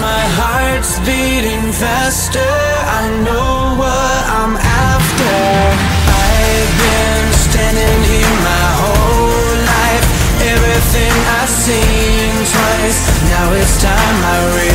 my heart's beating faster. I know what I'm after. I've been standing here my whole life. Everything I've seen twice. Now it's time I realize